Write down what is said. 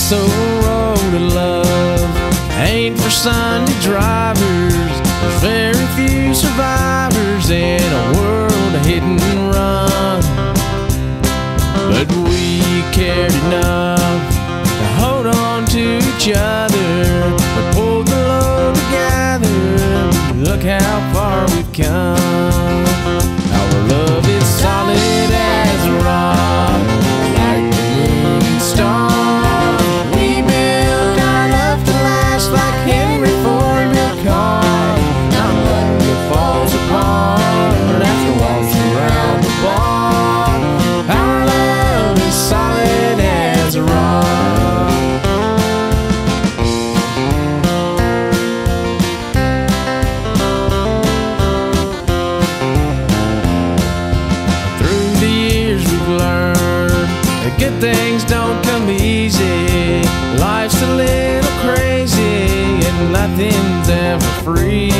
this old road of love ain't for Sunday drivers. There's very few survivors in a world of hit and run. But we cared enough to hold on to each other. We pulled the load together. Look how far we've come. Things don't come easy. Life's a little crazy and nothing's ever free.